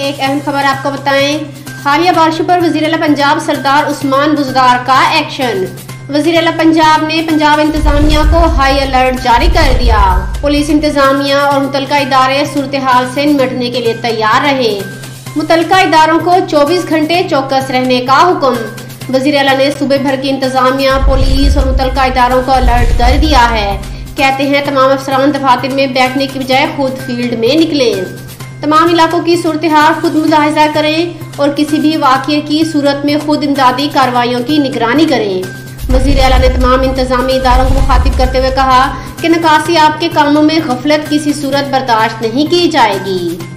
एक अहम खबर आपको बताएँ। हालिया बारिशों पर वज़ीर पंजाब सरदार उस्मान बुजदार का एक्शन। वज़ीर पंजाब ने पंजाब इंतजामिया को हाई अलर्ट जारी कर दिया। पुलिस इंतजामिया और मुतल इदारे सूरत हाल से निमटने के लिए तैयार रहे। मुतल इदारों को 24 घंटे चौकस रहने का हुक्म। वज़ीर अला ने सुबह भर की इंतजामिया, पुलिस और मुतल इदारों को अलर्ट कर दिया है। कहते हैं, तमाम अफसरान दफातर में बैठने की बजाय खुद फ़ील्ड में निकले। तमाम इलाकों की सूरत हाल खुद मुजाहिजा करें और किसी भी वाक्य की सूरत में खुद इमदादी कार्रवाइयों की निगरानी करें। वज़ीर अला ने तमाम इंतजामी इदारों को मुखातिब करते हुए कहा कि नकासी आपके कामों में गफलत किसी सूरत बर्दाश्त नहीं की जाएगी।